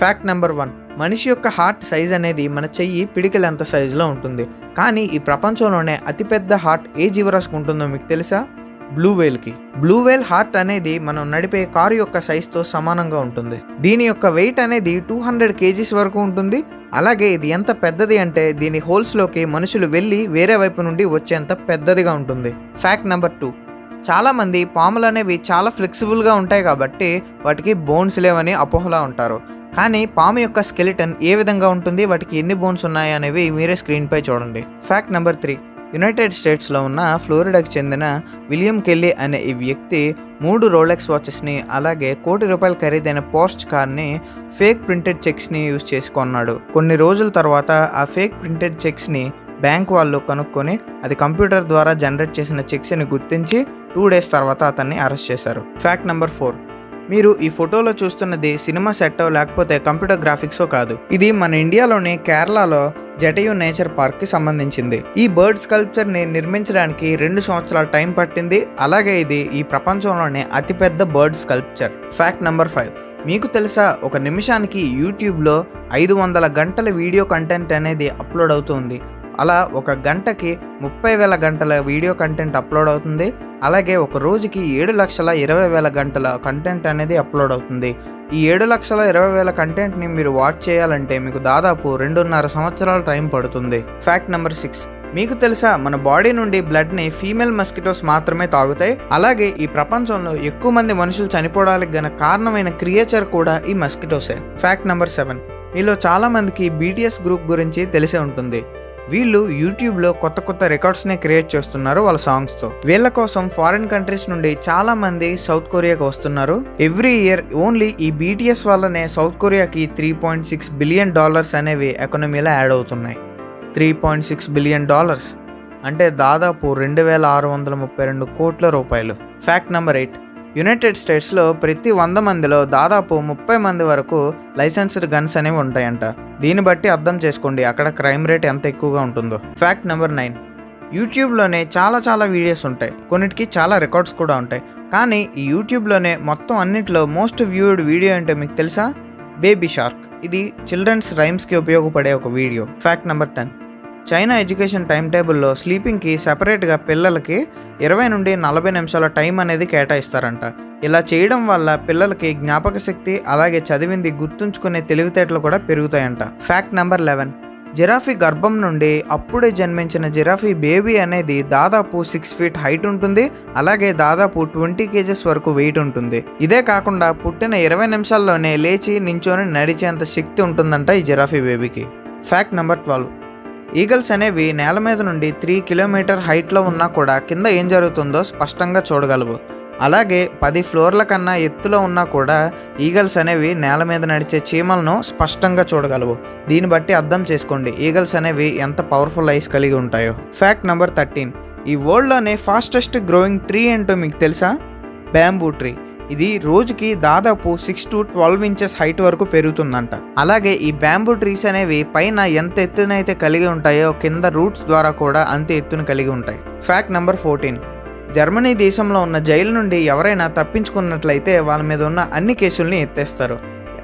Fact number one మనిషి యొక్క heart size అనేది మన చెయ్యి పిడికిలంత సైజులో ఉంటుంది. కానీ ఈ ప్రపంచంలోనే అతిపెద్ద హార్ట్ ఏ జీవరాశికి ఉంటుందో మీకు తెలుసా? బ్లూ వేల్కి బ్లూ వేల్ హార్ట్ అనేది మనం నడిపే కారు యొక్క సైజుతో సమానంగా ఉంటుంది. దీని యొక్క వెయిట్ అనేది టూ హండ్రెడ్ కేజీస్ వరకు ఉంటుంది. అలాగే ఇది ఎంత పెద్దది అంటే దీని హోల్స్లోకి మనుషులు వెళ్ళి వేరే వైపు నుండి వచ్చేంత పెద్దదిగా ఉంటుంది. ఫ్యాక్ట్ నెంబర్ టూ చాలామంది పాములు అనేవి చాలా ఫ్లెక్సిబుల్గా ఉంటాయి కాబట్టి వాటికి బోన్స్ లేవని అపోహలా ఉంటారు. కానీ పాము యొక్క స్కెలిటన్ ఏ విధంగా ఉంటుంది వాటికి ఎన్ని బోన్స్ ఉన్నాయి అనేవి మీరే స్క్రీన్పై చూడండి. Fact number three. యునైటెడ్ స్టేట్స్లో ఉన్న ఫ్లోరిడాకి చెందిన విలియం కెల్లీ అనే ఈ వ్యక్తి మూడు రోలెక్స్ వాచెస్ని అలాగే కోటి రూపాయల ఖరీదైన పోస్ట్ కార్ని ఫేక్ ప్రింటెడ్ చెక్స్ని యూజ్ చేసుకున్నాడు. కొన్ని రోజుల తర్వాత ఆ ఫేక్ ప్రింటెడ్ చెక్స్ని బ్యాంక్ వాళ్ళు కనుక్కొని అది కంప్యూటర్ ద్వారా జనరేట్ చేసిన చెక్స్ని గుర్తించి టూ డేస్ తర్వాత అతన్ని అరెస్ట్ చేశారు. Fact number four. మీరు ఈ ఫోటోలో చూస్తున్నది సినిమా సెట్టో లేకపోతే కంప్యూటర్ గ్రాఫిక్సో కాదు. ఇది మన ఇండియాలోని కేరళలో జటయు నేచర్ పార్క్కి సంబంధించింది. ఈ బర్డ్ స్కల్ప్చర్ని నిర్మించడానికి రెండు సంవత్సరాల టైం పట్టింది. అలాగే ఇది ఈ ప్రపంచంలోనే అతిపెద్ద bird sculpture. Fact number five. మీకు తెలుసా ఒక నిమిషానికి యూట్యూబ్లో ఐదు వందల గంటల వీడియో కంటెంట్ అనేది అప్లోడ్ అవుతుంది. అలా ఒక గంటకి ముప్పై వేల గంటల వీడియో కంటెంట్ అప్లోడ్ అవుతుంది. అలాగే ఒక రోజుకి ఏడు లక్షల ఇరవై వేల గంటల కంటెంట్ అనేది అప్లోడ్ అవుతుంది. ఈ ఏడు లక్షల ఇరవై వేల కంటెంట్ని మీరు వాచ్ చేయాలంటే మీకు దాదాపు రెండున్నర సంవత్సరాల టైం పడుతుంది. ఫ్యాక్ట్ నెంబర్ సిక్స్ మీకు తెలుసా మన బాడీ నుండి బ్లడ్ని ఫీమేల్ మస్కిటోస్ మాత్రమే తాగుతాయి. అలాగే ఈ ప్రపంచంలో ఎక్కువ మంది మనుషులు చనిపోవడానికి గన కారణమైన క్రియేచర్ కూడా ఈ మస్కిటోసే ఫ్యాక్ట్ నెంబర్ సెవెన్ మీలో చాలామందికి బీటీఎస్ గ్రూప్ గురించి తెలిసే ఉంటుంది. వీళ్ళు యూట్యూబ్లో కొత్త కొత్త రికార్డ్స్నే క్రియేట్ చేస్తున్నారు వాళ్ళ సాంగ్స్తో. వీళ్ళ కోసం ఫారిన్ కంట్రీస్ నుండి చాలా మంది సౌత్ కొరియాకి వస్తున్నారు. ఎవ్రీ ఇయర్ ఓన్లీ ఈ బీటీఎస్ వల్లనే south కొరియాకి three point six billion dollars అనేవి ఎకనమీలో యాడ్ అవుతున్నాయి. Three point six billion dollars. అంటే దాదాపు రెండు వేల ఆరు వందల ముప్పై రెండు కోట్ల రూపాయలు. Fact number eight. యునైటెడ్ స్టేట్స్లో ప్రతి వంద మందిలో దాదాపు ముప్పై మంది వరకు లైసెన్స్డ్ గన్స్ అనేవి ఉంటాయంట. దీన్ని బట్టి అర్థం చేసుకోండి అక్కడ క్రైమ్ రేట్ ఎంత ఎక్కువగా ఉంటుందో. Fact number nine. యూట్యూబ్లోనే చాలా చాలా వీడియోస్ ఉంటాయి. కొన్నిటికి చాలా రికార్డ్స్ కూడా ఉంటాయి. కానీ ఈ యూట్యూబ్లోనే మొత్తం అన్నింటిలో మోస్ట్ వ్యూడ్ వీడియో అంటే మీకు తెలుసా? Baby shark. ఇది చిల్డ్రన్స్ రైమ్స్కి ఉపయోగపడే ఒక video. Fact number ten. China education time టేబుల్లో స్లీపింగ్కి సెపరేట్గా పిల్లలకి ఇరవై నుండి నలభై నిమిషాల టైం అనేది కేటాయిస్తారంట. ఇలా చేయడం వల్ల పిల్లలకి జ్ఞాపక శక్తి అలాగే చదివింది గుర్తుంచుకునే తెలివితేటలు కూడా పెరుగుతాయంట. Fact number eleven. జిరాఫీ గర్భం నుండి అప్పుడే జన్మించిన జిరాఫీ బేబీ అనేది దాదాపు సిక్స్ ఫీట్ హైట్ ఉంటుంది అలాగే దాదాపు ట్వంటీ కేజెస్ వరకు వెయిట్ ఉంటుంది. ఇదే కాకుండా పుట్టిన ఇరవై నిమిషాల్లోనే లేచి నించొని నడిచేంత శక్తి ఉంటుందంట ఈ జిరాఫీ బేబీకి. Fact number twelve. ఈగల్స్ అనేవి నేల మీద నుండి త్రీ కిలోమీటర్ హైట్లో ఉన్నా కూడా కింద ఏం జరుగుతుందో స్పష్టంగా చూడగలవు. అలాగే పది ఫ్లోర్ల కన్నా ఎత్తులో ఉన్నా కూడా ఈగల్స్ అనేవి నేల మీద నడిచే చీమలను స్పష్టంగా చూడగలవు. దీన్ని బట్టి అర్థం చేసుకోండి ఈగల్స్ అనేవి ఎంత పవర్ఫుల్ ఐస్ కలిగి ఉంటాయో. Fact number thirteen. ఈ వరల్డ్లోనే ఫాస్టెస్ట్ గ్రోయింగ్ ట్రీ ఏంటో మీకు తెలుసా? Bamboo tree. ఇది రోజుకి దాదాపు six to twelve inches height వరకు పెరుగుతుందంట. అలాగే ఈ బ్యాంబూ ట్రీస్ అనేవి పైన ఎంత ఎత్తునైతే కలిగి ఉంటాయో కింద రూట్స్ ద్వారా కూడా అంతే ఎత్తును కలిగి ఉంటాయి. ఫ్యాక్ట్ నెంబర్ ఫోర్టీన్ జర్మనీ దేశంలో ఉన్న జైలు నుండి ఎవరైనా తప్పించుకున్నట్లయితే వాళ్ళ మీద ఉన్న అన్ని కేసుల్ని ఎత్తేస్తారు.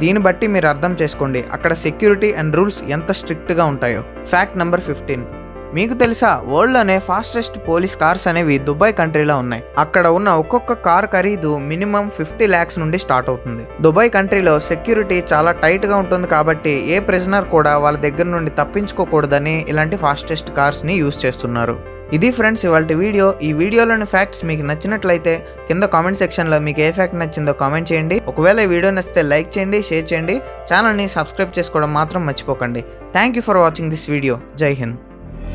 దీన్ని బట్టి మీరు అర్థం చేసుకోండి. అక్కడ సెక్యూరిటీ అండ్ రూల్స్ ఎంత స్ట్రిక్ట్గా ఉంటాయో. ఫ్యాక్ట్ నెంబర్ ఫిఫ్టీన్ మీకు తెలుసా వరల్డ్లోనే ఫాస్టెస్ట్ పోలీస్ కార్స్ అనేవి దుబాయ్ కంట్రీలో ఉన్నాయి. అక్కడ ఉన్న ఒక్కొక్క కార్ ఖరీదు మినిమం ఫిఫ్టీ ల్యాక్స్ నుండి స్టార్ట్ అవుతుంది. దుబాయ్ కంట్రీలో సెక్యూరిటీ చాలా టైట్గా ఉంటుంది కాబట్టి ఏ ప్రిజనర్ కూడా వాళ్ళ దగ్గర నుండి తప్పించుకోకూడదని ఇలాంటి ఫాస్టెస్ట్ కార్స్ని యూజ్ చేస్తున్నారు. ఇది ఫ్రెండ్స్ ఇవాళ వీడియో. ఈ వీడియోలోని ఫ్యాక్ట్స్ మీకు నచ్చినట్లయితే కింద కామెంట్ సెక్షన్లో మీకు ఏ ఫ్యాక్ట్ నచ్చిందో కామెంట్ చేయండి. ఒకవేళ ఈ వీడియో నచ్చితే లైక్ చేయండి షేర్ చేయండి. ఛానల్ని సబ్స్క్రైబ్ చేసుకోవడం మాత్రం మర్చిపోకండి. Thank you for watching this video. జై హింద్.